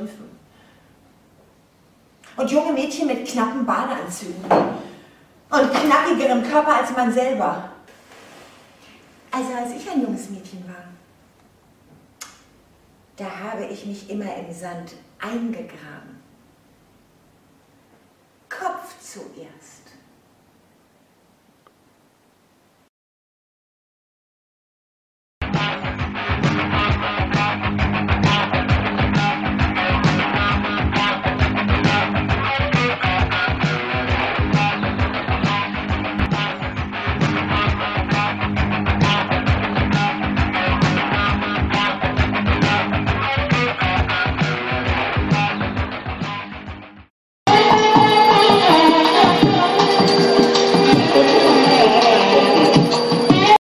Strümpfen. Und junge Mädchen mit knappen Badeanzügen. Und knackigerem Körper als man selber. Also als ich ein junges Mädchen war, da habe ich mich immer im Sand eingegraben. Kopf zuerst.